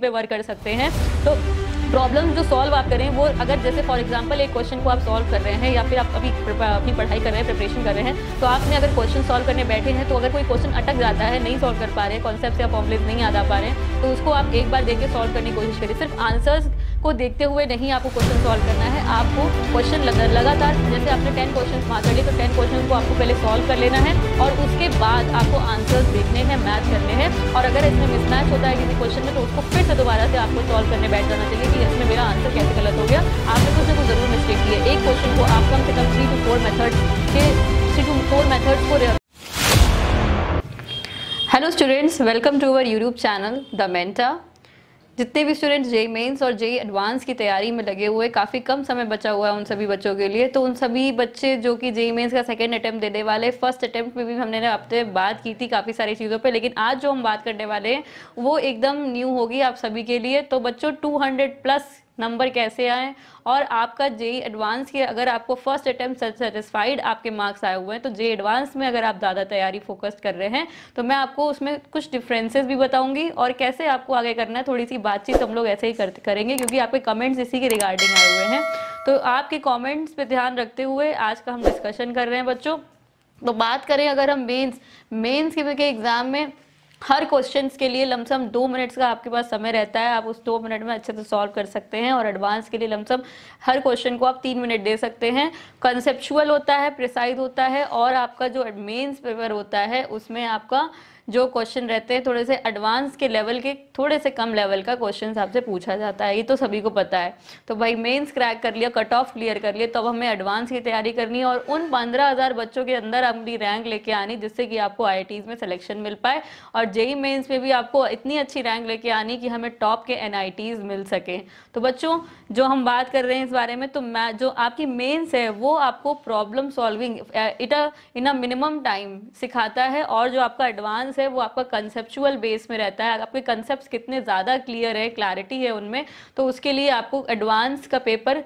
पे वर्क कर सकते हैं। तो प्रॉब्लम जो सॉल्व आप करें, वो अगर जैसे फॉर एग्जांपल एक क्वेश्चन को आप सॉल्व कर रहे हैं या फिर आप अभी अपनी पढ़ाई कर रहे हैं प्रिपरेशन कर रहे हैं तो आपने अगर क्वेश्चन सॉल्व करने बैठे हैं तो अगर कोई क्वेश्चन अटक जाता है, नहीं सॉल्व कर पा रहे हैं कॉन्सेप्ट या फॉर्मुलेज नहीं आ पा रहे हैं तो उसको आप एक बार देख सॉल्व करने की कोशिश करिए सिर्फ़ आंसर्स को देखते हुए नहीं आपको क्वेश्चन सॉल्व करना है। आपको क्वेश्चन लगातार, जैसे आपने टेन क्वेश्चन मार्क कर लिए तो टेन क्वेश्चन को आपको पहले सॉल्व कर लेना है और उसके बाद आपको आंसर्स देखने हैं मैच करने हैं। और अगर इसमें मिसमैच होता है किसी क्वेश्चन में तो उसको फिर से दोबारा से आपको सॉल्व करने बैठ जाना चाहिए कि इसमें मेरा आंसर कैसे गलत हो गया। आपने कुछ कुछ ज़रूर मिस्टेक की है एक क्वेश्चन को आप कम से कम थ्री टू फोर मेथड के थ्री टू फोर मेथड्स को hello students welcome to our YouTube channel the Menta जितने भी स्टूडेंट्स जे मेन्स और जेई एडवांस की तैयारी में लगे हुए, काफ़ी कम समय बचा हुआ है उन सभी बच्चों के लिए। तो उन सभी बच्चे जो कि जे मेन्स का सेकेंड अटैम्प्ट देने वाले फ़र्स्ट अटैम्प्ट में भी हमने आपसे बात की थी काफ़ी सारी चीज़ों पे, लेकिन आज जो हम बात करने वाले हैं, वो एकदम न्यू होगी आप सभी के लिए। तो बच्चों टू प्लस नंबर कैसे आए और आपका जे एडवांस के अगर आपको फ़र्स्ट अटैम्प्ट सेटिस्फाइड आपके मार्क्स आए हुए हैं तो जे एडवांस में अगर आप ज़्यादा तैयारी फोकस कर रहे हैं तो मैं आपको उसमें कुछ डिफरेंसेस भी बताऊँगी और कैसे आपको आगे करना है थोड़ी सी बातचीत हम लोग ऐसे ही कर, करेंगे क्योंकि आपके कमेंट्स इसी के रिगार्डिंग आए हुए हैं। तो आपके कॉमेंट्स पर ध्यान रखते हुए आज का हम डिस्कशन कर रहे हैं बच्चों। तो बात करें अगर हम मेन्स मेन्स के एग्ज़ाम में हर क्वेश्चन के लिए लमसम दो मिनट्स का आपके पास समय रहता है। आप उस दो मिनट में अच्छे से सॉल्व कर सकते हैं और एडवांस के लिए लमसम हर क्वेश्चन को आप तीन मिनट दे सकते हैं। कंसेप्चुअल होता है प्रिसाइज होता है और आपका जो मेन्स पेपर होता है, उसमें आपका जो क्वेश्चन रहते हैं, थोड़े से एडवांस के लेवल के, थोड़े से कम लेवल का क्वेश्चन आपसे पूछा जाता है। ये तो सभी को पता है। तो भाई मेंस क्रैक कर लिया कट ऑफ़ क्लियर कर लिया, तब हमें एडवांस की तैयारी करनी है और उन पंद्रह बच्चों के अंदर अपनी रैंक लेके आनी, जिससे कि आपको आई में सिलेक्शन मिल पाए और जेई मेन्स में भी आपको इतनी अच्छी रैंक लेके आनी कि हमें टॉप के एन मिल सके। तो बच्चों, जो हम बात कर रहे हैं इस बारे में तो मैं, जो आपकी मेन्स है, वो आपको problem solving it in a minimum time सिखाता है और जो आपका एडवांस है वो आपका कंसेप्चुअल बेस में रहता है। आपके कंसेप्ट कितने ज़्यादा क्लियर है क्लैरिटी है उनमें तो उसके लिए आपको एडवांस का पेपर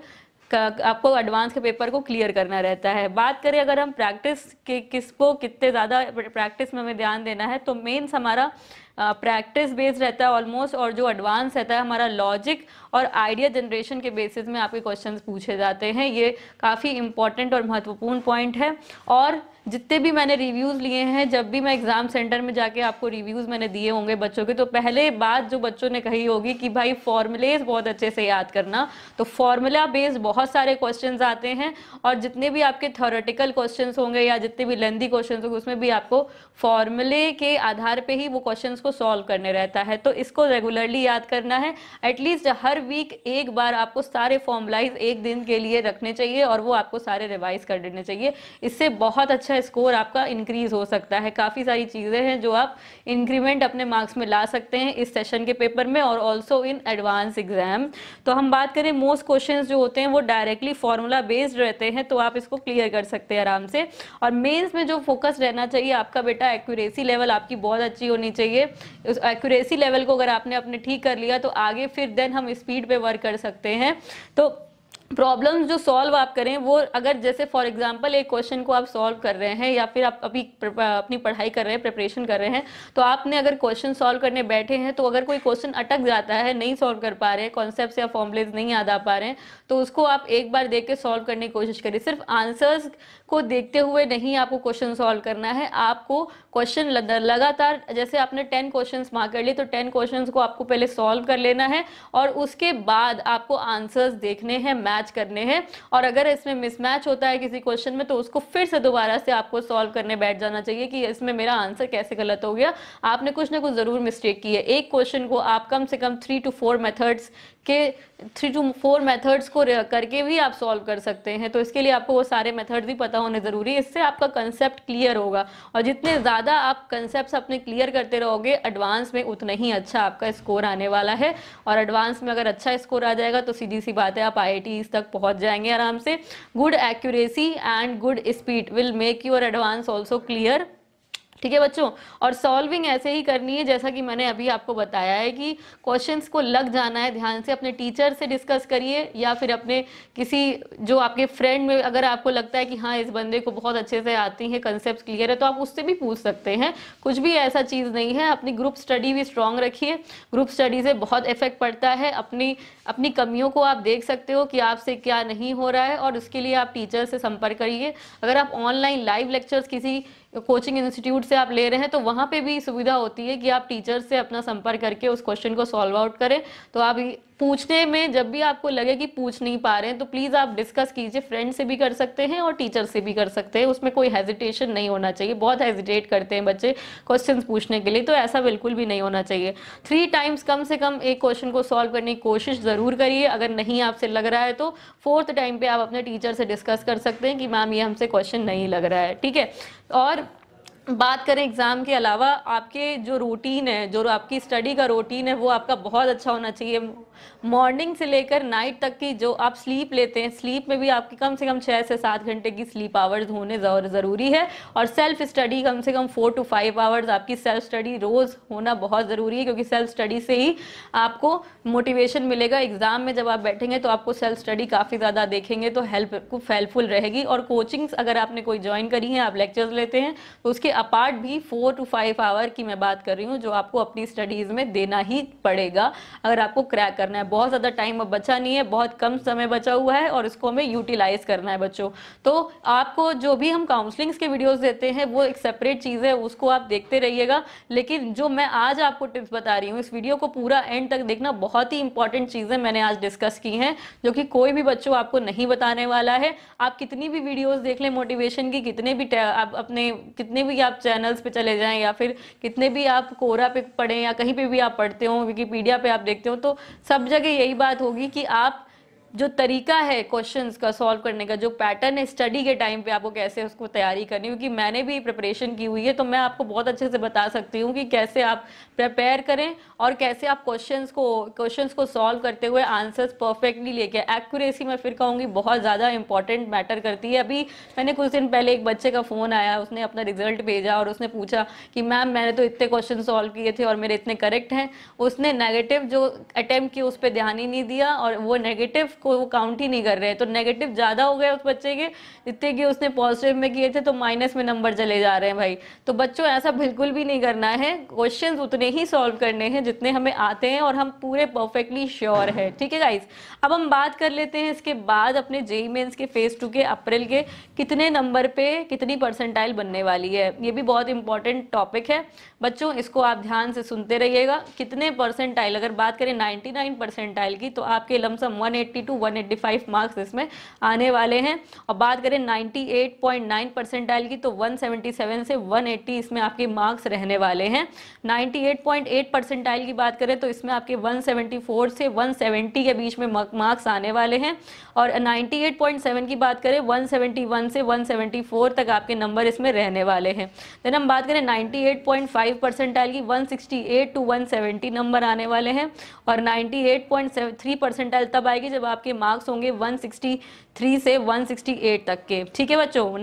का, आपको एडवांस के पेपर को क्लियर करना रहता है। बात करें अगर हम प्रैक्टिस के किसको कितने ज़्यादा प्रैक्टिस में हमें ध्यान देना है तो मेन्स हमारा प्रैक्टिस बेस्ड रहता है ऑलमोस्ट और जो एडवांस रहता है हमारा लॉजिक और आइडिया जनरेशन के बेसिस में आपके क्वेश्चंस पूछे जाते हैं। ये काफ़ी इंपॉर्टेंट और महत्वपूर्ण पॉइंट है। और जितने भी मैंने रिव्यूज़ लिए हैं, जब भी मैं एग्ज़ाम सेंटर में जाके आपको रिव्यूज़ मैंने दिए होंगे बच्चों के तो पहले बात जो बच्चों ने कही होगी कि भाई फॉर्मूलेज बहुत अच्छे से याद करना। तो फॉर्मूला बेस्ड बहुत सारे क्वेश्चंस आते हैं और जितने भी आपके थोरेटिकल क्वेश्चन होंगे या जितने भी लेंदी क्वेश्चन होंगे, उसमें भी आपको फॉर्मूले के आधार पर ही वो क्वेश्चन को सॉल्व करने रहता है। तो इसको रेगुलरली याद करना है। एटलीस्ट हर वीक एक बार आपको सारे फॉर्मुलाइज एक दिन के लिए रखने चाहिए और वो आपको सारे रिवाइज कर देने चाहिए। इससे बहुत अच्छा स्कोर आपका इंक्रीज हो सकता है। काफ़ी सारी चीज़ें हैं जो आप इंक्रीमेंट अपने मार्क्स में ला सकते हैं इस सेशन के पेपर में और ऑल्सो इन एडवांस एग्ज़ाम तो हम बात करें मोस्ट क्वेश्चन जो होते हैं वो डायरेक्टली फॉर्मूला बेस्ड रहते हैं तो आप इसको क्लियर कर सकते हैं आराम से। और मेन्स में जो फोकस रहना चाहिए आपका बेटा एक्यूरेसी लेवल आपकी बहुत अच्छी होनी चाहिए। उस एक्यूरेसी लेवल को अगर आपने अपने ठीक कर लिया तो आगे फिर देन हम स्पीड पे वर्क कर सकते हैं। तो प्रॉब्लम्स जो सॉल्व आप करें, वो अगर जैसे फॉर एग्जांपल एक क्वेश्चन को आप सॉल्व कर रहे हैं या फिर आप अभी अपनी पढ़ाई कर रहे हैं प्रिपरेशन कर रहे हैं तो आपने अगर क्वेश्चन सॉल्व करने बैठे हैं तो अगर कोई क्वेश्चन अटक जाता है, नहीं सॉल्व कर पा रहे हैं कॉन्सेप्ट या फॉर्मुलेज नहीं याद आ पा रहे हैं तो उसको आप एक बार देख के सॉल्व करने की कोशिश करिए सिर्फ़ आंसर्स को देखते हुए नहीं आपको क्वेश्चन सॉल्व करना है, आपको क्वेश्चन लगातार जैसे आपने टेन क्वेश्चन मार्क कर लिए तो टेन क्वेश्चन को आपको पहले सॉल्व कर लेना है और उसके बाद आपको आंसर्स देखने हैं मैच करने हैं। और अगर इसमें मिसमैच होता है किसी क्वेश्चन में तो उसको फिर से दोबारा से आपको सॉल्व करने बैठ जाना चाहिए कि इसमें मेरा आंसर कैसे गलत हो गया। आपने कुछ ना कुछ ज़रूर मिस्टेक की है। एक क्वेश्चन को आप कम से कम थ्री टू फोर मेथड्स के थ्री टू फोर मेथड्स को करके भी आप सॉल्व कर सकते हैं। तो इसके लिए आपको वो सारे मेथड्स भी पता होने ज़रूरी है। इससे आपका कंसेप्ट क्लियर होगा। और जितने ज़्यादा आप कंसेप्ट अपने क्लियर करते रहोगे एडवांस में उतना ही अच्छा आपका स्कोर आने वाला है। और एडवांस में अगर अच्छा स्कोर आ जाएगा तो सीधी सी बात है, आप आई तक पहुँच जाएँगे आराम से। Good accuracy and good speed will make your advance also clear ठीक है बच्चों? और सॉल्विंग ऐसे ही करनी है जैसा कि मैंने अभी आपको बताया है कि क्वेश्चंस को लग जाना है ध्यान से, अपने टीचर से डिस्कस करिए या फिर अपने किसी जो आपके फ्रेंड में अगर आपको लगता है कि हाँ इस बंदे को बहुत अच्छे से आती है कंसेप्ट क्लियर है तो आप उससे भी पूछ सकते हैं। कुछ भी ऐसा चीज़ नहीं है, अपनी ग्रुप स्टडी भी स्ट्रांग रखिए। ग्रुप स्टडी से बहुत इफ़ेक्ट पड़ता है। अपनी अपनी कमियों को आप देख सकते हो कि आपसे क्या नहीं हो रहा है और उसके लिए आप टीचर से संपर्क करिए। अगर आप ऑनलाइन लाइव लेक्चर्स किसी कोचिंग इंस्टीट्यूट से आप ले रहे हैं तो वहाँ पे भी सुविधा होती है कि आप टीचर से अपना संपर्क करके उस क्वेश्चन को सॉल्व आउट करें। तो आप पूछने में जब भी आपको लगे कि पूछ नहीं पा रहे हैं तो प्लीज़ आप डिस्कस कीजिए। फ्रेंड से भी कर सकते हैं और टीचर से भी कर सकते हैं। उसमें कोई हेजिटेशन नहीं होना चाहिए। बहुत हेजिटेट करते हैं बच्चे क्वेश्चन पूछने के लिए तो ऐसा बिल्कुल भी नहीं होना चाहिए। थ्री टाइम्स कम से कम एक क्वेश्चन को सॉल्व करने की कोशिश ज़रूर करिए। अगर नहीं आपसे लग रहा है तो फोर्थ टाइम पे आप अपने टीचर से डिस्कस कर सकते हैं कि मैम ये हमसे क्वेश्चन नहीं लग रहा है। ठीक है? और बात करें एग्ज़ाम के अलावा, आपके जो रूटीन है, जो आपकी स्टडी का रूटीन है, वो आपका बहुत अच्छा होना चाहिए। मॉर्निंग से लेकर नाइट तक की जो आप स्लीप लेते हैं स्लीप में भी आपकी कम से कम छः से सात घंटे की स्लीप आवर्स होने ज़रूरी है। और सेल्फ स्टडी कम से कम फोर टू फाइव आवर्स आपकी सेल्फ स्टडी रोज़ होना बहुत ज़रूरी है, क्योंकि सेल्फ स्टडी से ही आपको मोटिवेशन मिलेगा। एग्ज़ाम में जब आप बैठेंगे तो आपको सेल्फ स्टडी काफ़ी ज़्यादा देखेंगे तो हेल्प हेल्पफुल रहेगी। और कोचिंग्स अगर आपने कोई ज्वाइन करी है, आप लेक्चर्स लेते हैं तो उसके अपार्ट भी फोर टू फाइव आवर की मैं बात कर रही हूँ, जो आपको अपनी स्टडीज़ में देना ही पड़ेगा। अगर आपको क्रैक करना है, बहुत ज़्यादा टाइम अब बचा नहीं है, बहुत कम समय बचा हुआ है और इसको हमें यूटिलाइज करना है बच्चों। तो आपको जो भी हम काउंसलिंग्स के वीडियोस देते हैं, वो एक सेपरेट चीज़ है, उसको आप देखते रहिएगा। लेकिन जो मैं आज आपको टिप्स बता रही हूँ, इस वीडियो को पूरा एंड तक देखना बहुत ही इंपॉर्टेंट चीज़ें मैंने आज डिस्कस की हैं, जो कि कोई भी बच्चों आपको नहीं बताने वाला है। आप कितनी भी वीडियोज़ देख लें मोटिवेशन की, कितने भी आप अपने, कितने भी आप चैनल्स पे चले जाएँ या फिर कितने भी आप कोरा पे पढ़ें या कहीं पे भी आप पढ़ते हो विकीपीडिया पे आप देखते हो तो सब जगह यही बात होगी कि आप जो तरीका है क्वेश्चंस का सॉल्व करने का, जो पैटर्न है स्टडी के टाइम पे आपको कैसे उसको तैयारी करनी क्योंकि मैंने भी प्रिपरेशन की हुई है तो मैं आपको बहुत अच्छे से बता सकती हूँ कि कैसे आप प्रिपेयर करें और कैसे आप क्वेश्चंस को क्वेश्चंस को सॉल्व करते हुए आंसर्स परफेक्टली लेके एक्यूरेसी मैं फिर कहूँगी बहुत ज़्यादा इंपॉर्टेंट मैटर करती है। अभी मैंने कुछ दिन पहले एक बच्चे का फ़ोन आया, उसने अपना रिज़ल्ट भेजा और उसने पूछा कि, मैम, मैंने तो इतने क्वेश्चन सॉल्व किए थे और मेरे इतने करेक्ट हैं। उसने नेगेटिव जो अटैम्प्ट किया उस पर ध्यान ही नहीं दिया और वो नेगेटिव को वो काउंट ही नहीं कर रहे हैं। तो नेगेटिव ज़्यादा हो गए उस बच्चे के, जितने कि उसने पॉजिटिव में किए थे तो माइनस में नंबर चले जा रहे हैं भाई। तो बच्चों, ऐसा बिल्कुल भी नहीं करना है। क्वेश्चन उतने ही सॉल्व करने हैं जितने हमें आते हैं और हम पूरे परफेक्टली श्योर है। ठीक है गाइज़ अब हम बात कर लेते हैं इसके बाद अपने जेई मेन्स के फ़ेज़ टू के अप्रैल के, कितने नंबर पे कितनी परसेंटाइल बनने वाली है। ये भी बहुत इंपॉर्टेंट टॉपिक है। बच्चों, इसको आप ध्यान से सुनते रहिएगा। कितने परसेंटाइल अगर बात करें 99 परसेंटाइल की तो आपके लमसम 180 टू 185 मार्क्स इसमें आने वाले हैं। और बात करें 98.9 परसेंटाइल की तो 177 से 180 इसमें आपके मार्क्स रहने वाले हैं। 98.8 परसेंटाइल की बात करें तो इसमें आपके 174 से 170 के बीच में मार्क्स आने वाले हैं। और 98.7 की बात करें 171 से 174 तक आपके नंबर इसमें रहने वाले हैं। देन हम बात करें 98.5 परसेंटाइल की 168 टू 170 नंबर आने वाले हैं और 98.3 परसेंटाइल तब आएगी जब आपके मार्क्स होंगे 163 से 168 तक के। ठीक है बच्चों?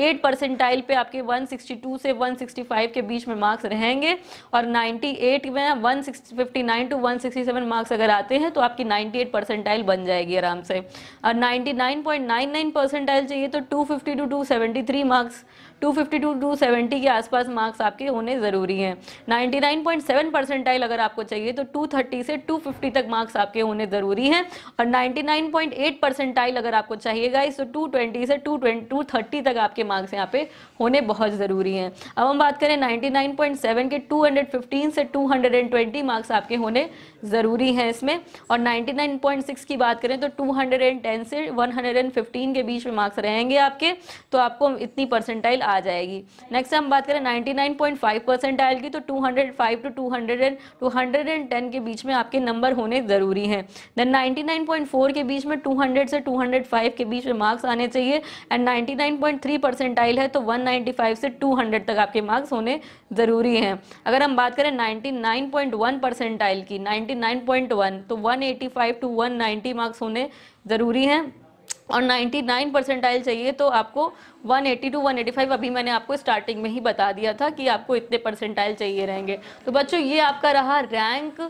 98 परसेंटाइल पे आपके 162 से 165 के बीच में मार्क्स रहेंगे और 98 में 159 टू 167 मार्क्स अगर आते हैं तो आपकी 98 परसेंटाइल बन जाएगी आराम से। और 99.99 परसेंटाइल चाहिए तो 250 टू 273 मार्क्स 250 टू 270 के आसपास मार्क्स आपके होने ज़रूरी हैं। 99.7 परसेंटाइल अगर आपको चाहिए तो 230 से 250 तक मार्क्स आपके होने ज़रूरी हैं। और 99.8 परसेंटाइल अगर आपको चाहिएगा इस तो 220 से 220 230 तक आपके मार्क्स यहाँ पे होने बहुत ज़रूरी हैं। अब हम बात करें 99.7 के 215 से 220 मार्क्स आपके होने ज़रूरी हैं इसमें। और 99.6 की बात करें तो 210 से 115 के बीच में मार्क्स रहेंगे आपके तो आपको इतनी परसेंटाइल आ जाएगी। नेक्स्ट हम बात करें 99.5 परसेंटाइल की तो 205 टू 200 210 के बीच में आपके नंबर होने ज़रूरी हैं। देन 99.4 के बीच में 200 से 205 के बीच में मार्क्स आने चाहिए। एंड 99.3 परसेंटाइल है तो 195 से 200 तक आपके मार्क्स होने ज़रूरी हैं। अगर हम बात करें 99.1 परसेंटाइल की 99.1 तो 185 टू 190 मार्क्स होने ज़रूरी हैं। और 99 परसेंटाइल चाहिए तो आपको 180 टू 185 अभी मैंने आपको स्टार्टिंग में ही बता दिया था कि आपको इतने परसेंटाइल चाहिए रहेंगे। तो बच्चों, ये आपका रहा रैंक।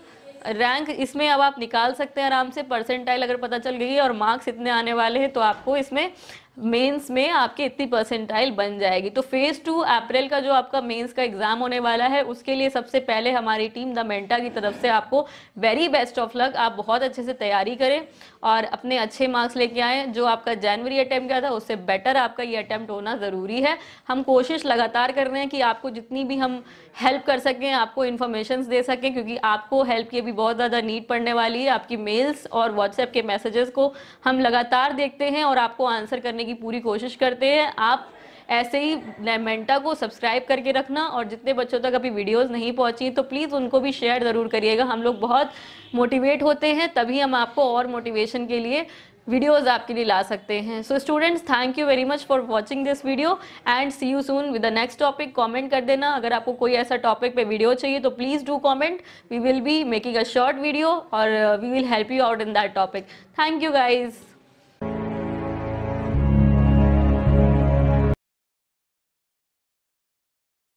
रैंक इसमें अब आप निकाल सकते हैं आराम से। परसेंटाइल अगर पता चल गई और मार्क्स इतने आने वाले हैं तो आपको इसमें मेंस में आपके इतनी परसेंटाइल बन जाएगी। तो फ़ेज़ टू अप्रैल का जो आपका मेंस का एग्ज़ाम होने वाला है, उसके लिए सबसे पहले हमारी टीम द मेंटा की तरफ़ से आपको वेरी बेस्ट ऑफ़ लक आप बहुत अच्छे से तैयारी करें और अपने अच्छे मार्क्स लेके आएँ। जो आपका जनवरी अटैम्प्ट किया था, उससे बेटर आपका ये अटैम्प्ट होना ज़रूरी है। हम कोशिश लगातार कर रहे हैं कि आपको जितनी भी हम हेल्प कर सकें, आपको इन्फॉर्मेशन दे सकें, क्योंकि आपको हेल्प की भी बहुत ज़्यादा नीड पड़ने वाली है। आपकी मेल्स और व्हाट्सएप के मैसेजेस को हम लगातार देखते हैं और आपको आंसर करने की पूरी कोशिश करते हैं। आप ऐसे ही मेंटा को सब्सक्राइब करके रखना और जितने बच्चों तक अभी वीडियोस नहीं पहुँची तो प्लीज़ उनको भी शेयर ज़रूर करिएगा। हम लोग बहुत मोटिवेट होते हैं, तभी हम आपको और मोटिवेशन के लिए वीडियोस आपके लिए ला सकते हैं। So students thank you very much for watching this video and see you soon with the next topic comment कर देना। अगर आपको कोई ऐसा टॉपिक पे वीडियो चाहिए तो please do comment we will be making a short video और we will help you out in that topic thank you guys